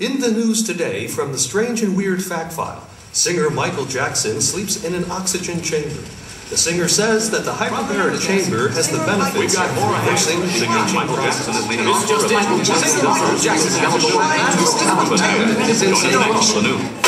In the news today from the Strange and Weird Fact File, singer Michael Jackson sleeps in an oxygen chamber. The singer says that the hyperbaric chamber has the benefits We've got more of reversing. Singer Michael Jackson is leading off Just for a Michael Jackson. Michael Jackson's chemical But It's don't insane. announce the new.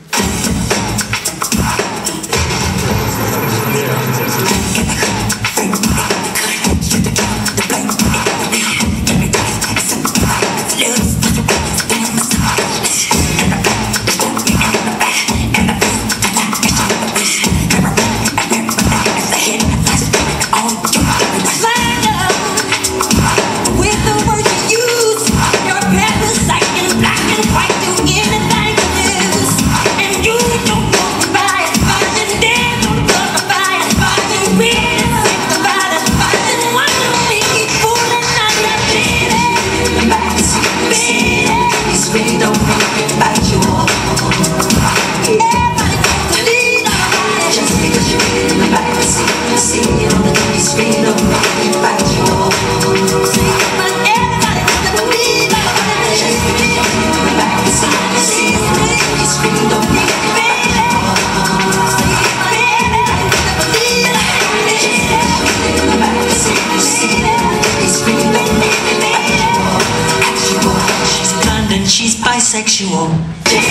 she's bisexual. Just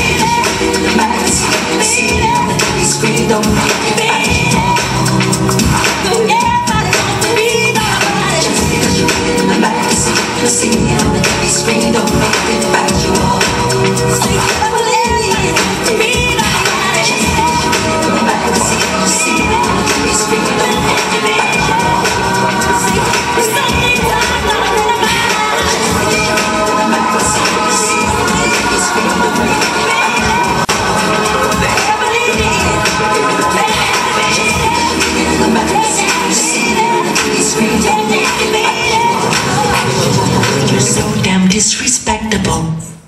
because you're in disrespectable.